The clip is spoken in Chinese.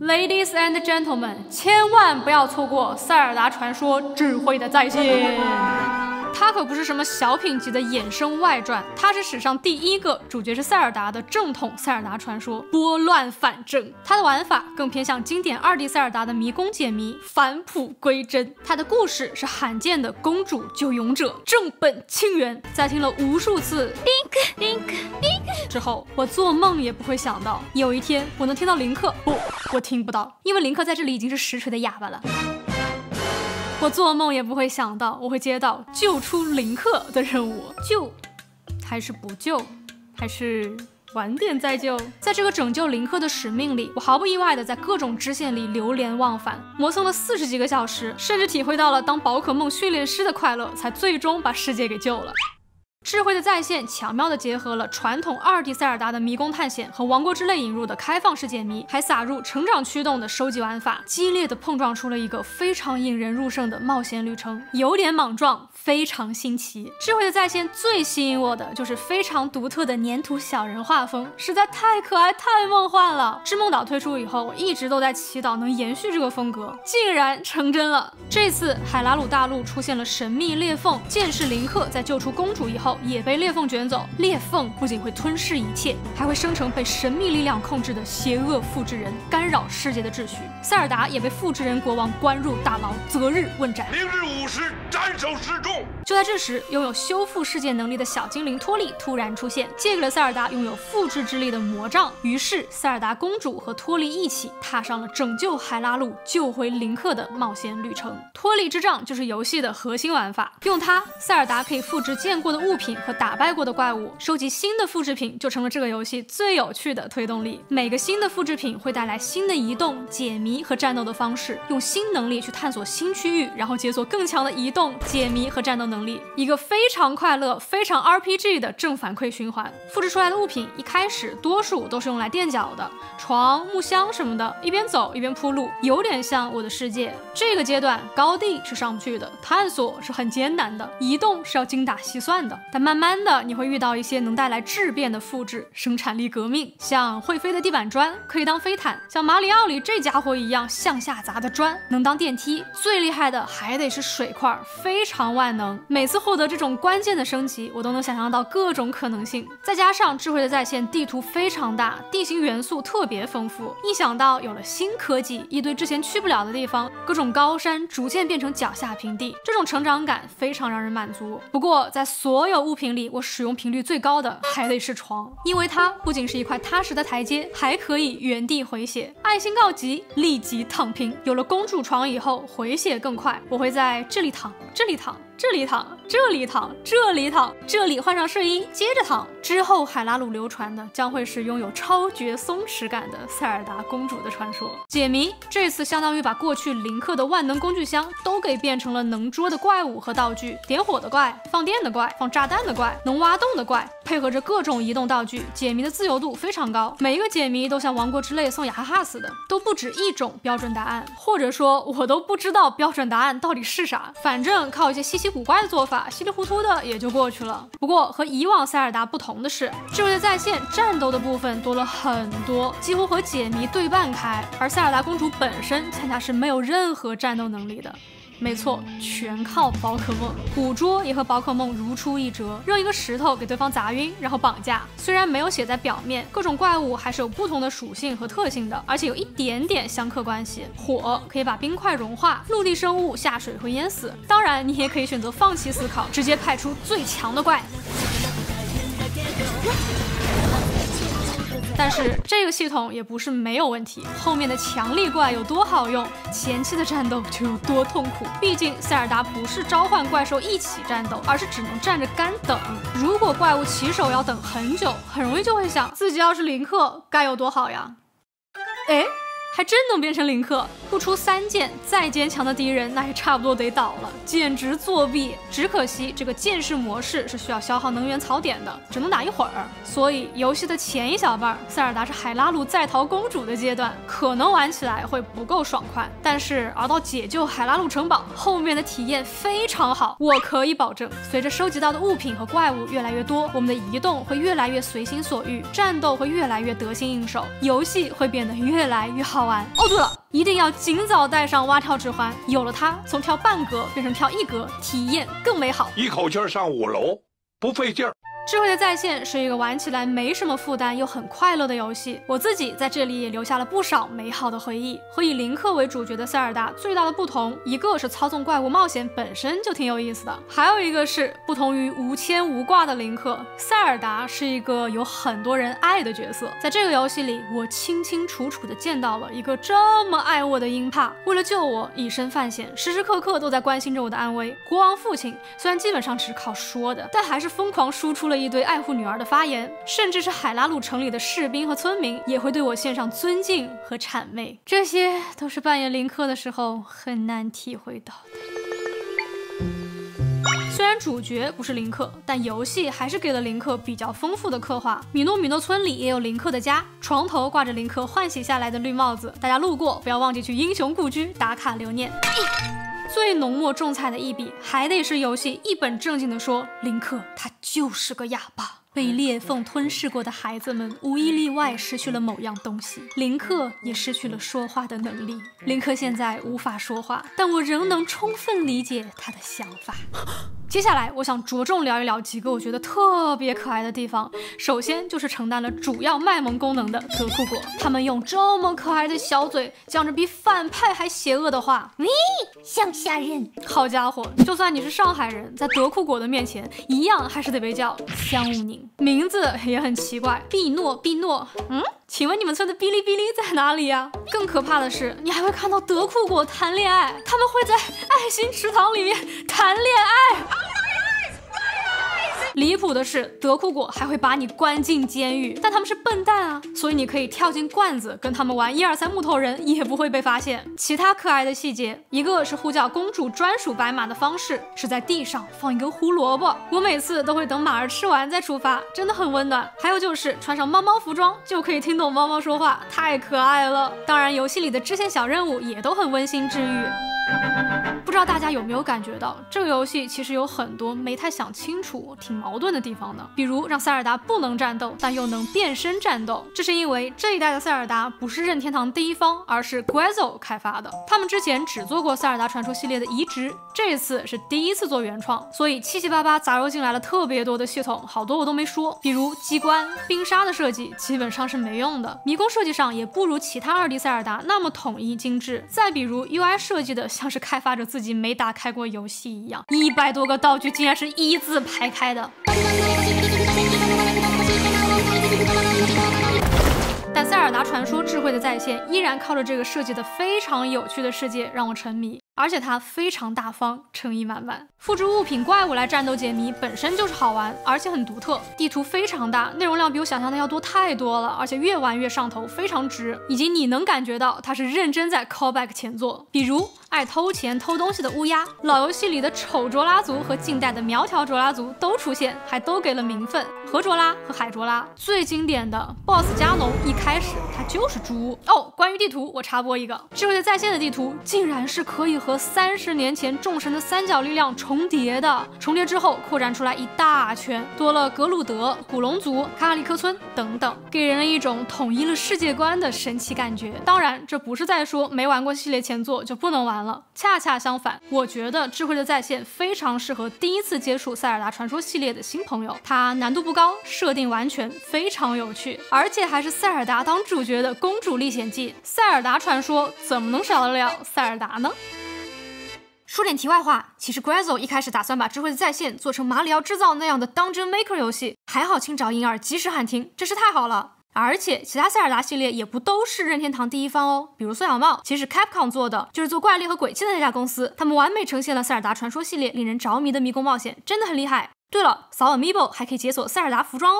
Ladies and gentlemen，千万不要错过《塞尔达传说：智慧的再现》。它可不是什么小品级的衍生外传，它是史上第一个主角是塞尔达的正统塞尔达传说，拨乱反正。它的玩法更偏向经典二 D 塞尔达的迷宫解谜，返璞归真。它的故事是罕见的公主救勇者，正本清源。在听了无数次 Link Link Link 之后，我做梦也不会想到有一天我能听到林克。不，我听不到，因为林克在这里已经是实锤的哑巴了。我做梦也不会想到，我会接到救出林克的任务，救还是不救，还是晚点再救？在这个拯救林克的使命里，我毫不意外的在各种支线里流连忘返，磨蹭了四十几个小时，甚至体会到了当宝可梦训练师的快乐，才最终把世界给救了。智慧的再现巧妙地结合了传统二 D 塞尔达的迷宫探险和王国之泪引入的开放式解谜，还撒入成长驱动的收集玩法，激烈地碰撞出了一个非常引人入胜的冒险旅程，有点莽撞，非常新奇。智慧的再现最吸引我的就是非常独特的粘土小人画风，实在太可爱、太梦幻了。织梦岛推出以后，我一直都在祈祷能延续这个风格，竟然成真了。这次海拉鲁大陆出现了神秘裂缝，剑士林克在救出公主以后。也被裂缝卷走。裂缝不仅会吞噬一切，还会生成被神秘力量控制的邪恶复制人，干扰世界的秩序。塞尔达也被复制人国王关入大牢，择日问斩。明日午时斩首示众。就在这时，拥有修复世界能力的小精灵托利突然出现，借给了塞尔达拥有复制之力的魔杖。于是，塞尔达公主和托利一起踏上了拯救海拉鲁、救回林克的冒险旅程。托利之杖就是游戏的核心玩法，用它，塞尔达可以复制见过的物品。品和打败过的怪物，收集新的复制品就成了这个游戏最有趣的推动力。每个新的复制品会带来新的移动、解谜和战斗的方式，用新能力去探索新区域，然后解锁更强的移动、解谜和战斗能力。一个非常快乐、非常 RPG 的正反馈循环。复制出来的物品一开始多数都是用来垫脚的，床、木箱什么的，一边走一边铺路，有点像我的世界。这个阶段高地是上不去的，探索是很艰难的，移动是要精打细算的，但。慢慢的，你会遇到一些能带来质变的复制，生产力革命，像会飞的地板砖可以当飞毯，像马里奥里这家伙一样向下砸的砖能当电梯，最厉害的还得是水块，非常万能。每次获得这种关键的升级，我都能想象到各种可能性。再加上智慧的在线，地图非常大，地形元素特别丰富，一想到有了新科技，一堆之前去不了的地方，各种高山逐渐变成脚下平地，这种成长感非常让人满足。不过在所有物品里，我使用频率最高的还得是床，因为它不仅是一块踏实的台阶，还可以原地回血。爱心告急，立即躺平。有了公主床以后，回血更快。我会在这里躺，这里躺。这里躺，这里躺，这里躺，这里换上睡衣，接着躺。之后海拉鲁流传的将会是拥有超绝松弛感的塞尔达公主的传说。解谜这次相当于把过去林克的万能工具箱都给变成了能捉的怪物和道具，点火的怪，放电的怪，放炸弹的怪，能挖洞的怪，配合着各种移动道具，解谜的自由度非常高。每一个解谜都像王国之泪送雅哈哈似的，都不止一种标准答案，或者说，我都不知道标准答案到底是啥。反正靠一些稀奇。古怪的做法，稀里糊涂的也就过去了。不过和以往塞尔达不同的是，智慧的在线战斗的部分多了很多，几乎和解谜对半开。而塞尔达公主本身恰恰是没有任何战斗能力的。没错，全靠宝可梦。捕捉也和宝可梦如出一辙，扔一个石头给对方砸晕，然后绑架。虽然没有写在表面，各种怪物还是有不同的属性和特性的，而且有一点点相克关系。火可以把冰块融化，陆地生物下水会淹死。当然，你也可以选择放弃思考，直接派出最强的怪。但是这个系统也不是没有问题，后面的强力怪有多好用，前期的战斗就有多痛苦。毕竟塞尔达不是召唤怪兽一起战斗，而是只能站着干等。如果怪物起手要等很久，很容易就会想自己要是林克该有多好呀？诶。还真能变成林克，不出三剑，再坚强的敌人那也差不多得倒了，简直作弊。只可惜这个剑士模式是需要消耗能源槽点的，只能打一会儿。所以游戏的前一小半，塞尔达是海拉鲁在逃公主的阶段，可能玩起来会不够爽快。但是熬到解救海拉鲁城堡，后面的体验非常好，我可以保证。随着收集到的物品和怪物越来越多，我们的移动会越来越随心所欲，战斗会越来越得心应手，游戏会变得越来越好。玩。哦，对了，一定要尽早带上蛙跳指环，有了它，从跳半格变成跳一格，体验更美好。一口气上五楼，不费劲儿。智慧的在线是一个玩起来没什么负担又很快乐的游戏，我自己在这里也留下了不少美好的回忆。和以林克为主角的塞尔达最大的不同，一个是操纵怪物冒险本身就挺有意思的，还有一个是不同于无牵无挂的林克，塞尔达是一个有很多人爱的角色。在这个游戏里，我清清楚楚的见到了一个这么爱我的英帕，为了救我以身犯险，时时刻刻都在关心着我的安危。国王父亲虽然基本上只是靠说的，但还是疯狂输出了。一堆爱护女儿的发言，甚至是海拉鲁城里的士兵和村民也会对我献上尊敬和谄媚，这些都是扮演林克的时候很难体会到的。虽然主角不是林克，但游戏还是给了林克比较丰富的刻画。米诺米诺村里也有林克的家，床头挂着林克换洗下来的绿帽子，大家路过不要忘记去英雄故居打卡留念。最浓墨重彩的一笔，还得是游戏一本正经的说，林克他就是个哑巴，被裂缝吞噬过的孩子们无一例外失去了某样东西，林克也失去了说话的能力。林克现在无法说话，但我仍能充分理解他的想法。接下来，我想着重聊一聊几个我觉得特别可爱的地方。首先就是承担了主要卖萌功能的德库果，他们用这么可爱的小嘴讲着比反派还邪恶的话，喂，乡下人。好家伙，就算你是上海人，在德库果的面前，一样还是得被叫香雾宁。名字也很奇怪，碧诺碧诺。嗯，请问你们村的哔哩哔哩在哪里呀？更可怕的是，你还会看到德库果谈恋爱，他们会在爱心池塘里面谈恋爱。离谱的是，德库果还会把你关进监狱，但他们是笨蛋啊，所以你可以跳进罐子跟他们玩一二三木头人，也不会被发现。其他可爱的细节，一个是呼叫公主专属白马的方式是在地上放一根胡萝卜，我每次都会等马儿吃完再出发，真的很温暖。还有就是穿上猫猫服装就可以听懂猫猫说话，太可爱了。当然，游戏里的支线小任务也都很温馨治愈。不知道大家有没有感觉到，这个游戏其实有很多没太想清楚、挺矛盾的地方呢？比如让塞尔达不能战斗，但又能变身战斗，这是因为这一代的塞尔达不是任天堂第一方，而是 g u e z o 开发的。他们之前只做过塞尔达传说系列的移植，这次是第一次做原创，所以七七八八杂糅进来了特别多的系统，好多我都没说。比如机关、冰沙的设计基本上是没用的，迷宫设计上也不如其他二 D 塞尔达那么统一精致。再比如 UI 设计的。像是开发者自己没打开过游戏一样，一百多个道具竟然是一字排开的。但塞尔达传说智慧的再现依然靠着这个设计的非常有趣的世界让我沉迷。而且它非常大方，诚意满满。复制物品、怪物来战斗解谜本身就是好玩，而且很独特。地图非常大，内容量比我想象的要多太多了，而且越玩越上头，非常值。以及你能感觉到它是认真在 callback 前作，比如爱偷钱、偷东西的乌鸦，老游戏里的丑卓拉族和近代的苗条卓拉族都出现，还都给了名分，河卓拉和海卓拉。最经典的 BOSS 加农一开始它就是猪哦。关于地图，我插播一个，智慧在线的地图竟然是可以。和三十年前众神的三角力量重叠的，重叠之后扩展出来一大圈，多了格鲁德、古龙族、卡卡利克村等等，给人了一种统一了世界观的神奇感觉。当然，这不是在说没玩过系列前作就不能玩了，恰恰相反，我觉得智慧的再现非常适合第一次接触塞尔达传说系列的新朋友。它难度不高，设定完全，非常有趣，而且还是塞尔达当主角的《公主历险记》。塞尔达传说怎么能少得了塞尔达呢？说点题外话，其实 g r a z z l 一开始打算把智慧的在线做成马里奥制造那样的 Dungeon Maker 游戏，还好青沼英儿及时喊停，真是太好了。而且其他塞尔达系列也不都是任天堂第一方哦，比如缩小帽，其实 Capcom 做的，就是做怪力和鬼泣的那家公司，他们完美呈现了塞尔达传说系列令人着迷的迷宫冒险，真的很厉害。对了，扫 Amiibo 还可以解锁塞尔达服装哦。